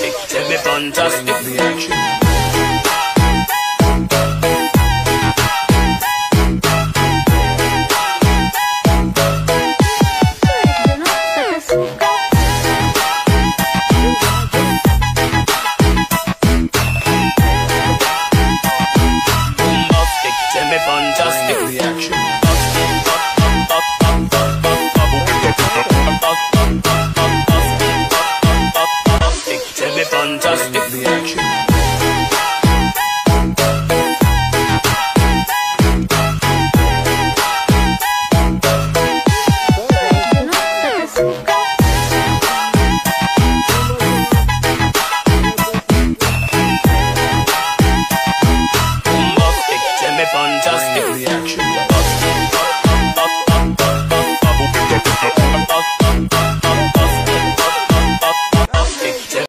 fantastic, tell me fantastic. me fantastic. The action. Fantastic reaction.